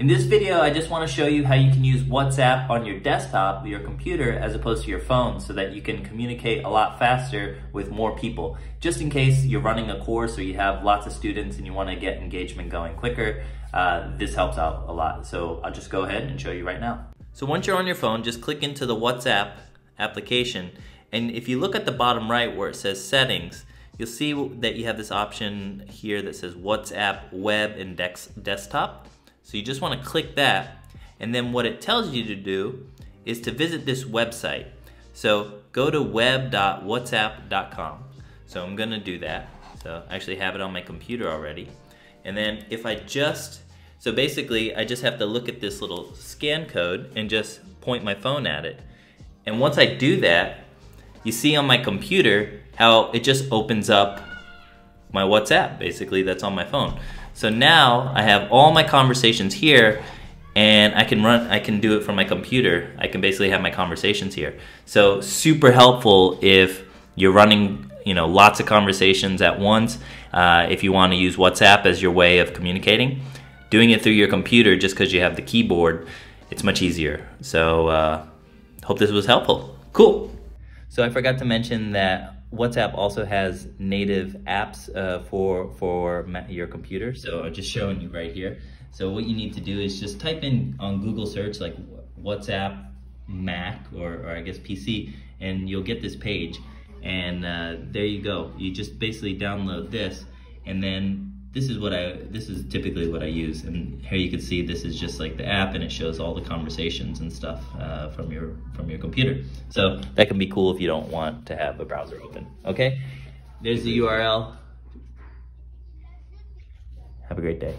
In this video, I just want to show you how you can use WhatsApp on your desktop, your computer, as opposed to your phone so that you can communicate a lot faster with more people. Just in case you're running a course or you have lots of students and you want to get engagement going quicker, uh, this helps out a lot. So I'll just go ahead and show you right now. So once you're on your phone, just click into the WhatsApp application. And if you look at the bottom right where it says settings, you'll see that you have this option here that says WhatsApp web and desktop. So you just want to click that. And then what it tells you to do is to visit this website. So go to web.whatsapp.com. So I'm going to do that. So I actually have it on my computer already. And then if I just, so basically I just have to look at this little scan code and just point my phone at it. And once I do that, you see on my computer how it just opens up my WhatsApp basically that's on my phone. So now I have all my conversations here and I can run, I can do it from my computer. I can basically have my conversations here. So super helpful if you're running, you know, lots of conversations at once. Uh, if you want to use WhatsApp as your way of communicating, doing it through your computer just because you have the keyboard, it's much easier. So uh, hope this was helpful. Cool. So I forgot to mention that WhatsApp also has native apps uh, for for your computer. So I'm just showing you right here. So what you need to do is just type in on Google search like WhatsApp Mac or, or I guess PC and you'll get this page. And uh, there you go. You just basically download this and then this is what I this is typically what I use and here you can see this is just like the app and it shows all the conversations and stuff uh, from your from your computer. So that can be cool if you don't want to have a browser open okay? There's the URL have a great day